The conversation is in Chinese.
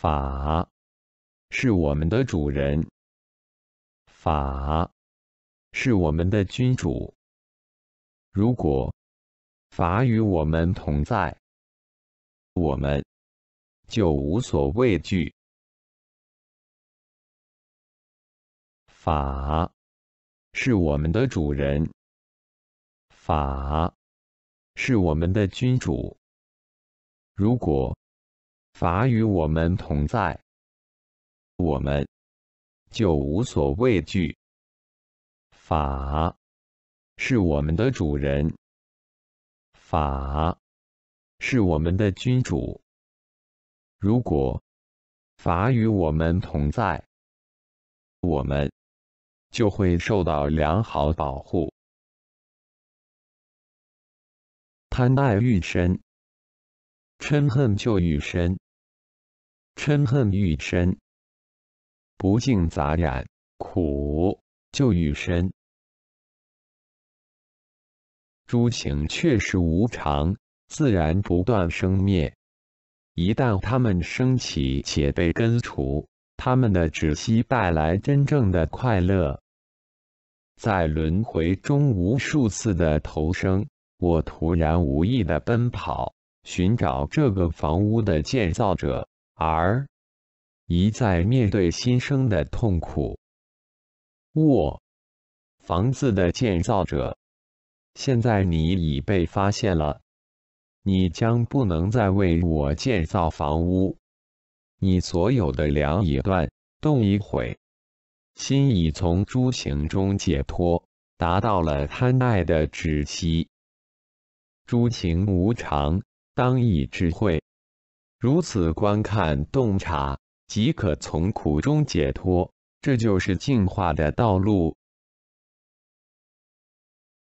法是我们的主人，法是我们的君主。如果法与我们同在，我们就无所畏惧。法是我们的主人，法是我们的君主。如果法与我们同在，我们就无所畏惧。法是我们的主人，法是我们的君主。如果法与我们同在，我们就会受到良好保护。贪爱欲深。嗔恨就愈深，嗔恨愈深，不净杂染苦就愈深。诸情确实无常，自然不断生灭。一旦它们升起且被根除，它们的止息带来真正的快乐。在轮回中无数次的投生，我突然无意的奔跑。寻找这个房屋的建造者，而一再面对新生的痛苦。我房子的建造者，现在你已被发现了，你将不能再为我建造房屋。你所有的梁已断，动已毁，心已从诸行中解脱，达到了贪爱的止息。诸情无常。当以智慧如此观看洞察，即可从苦中解脱。这就是进化的道路。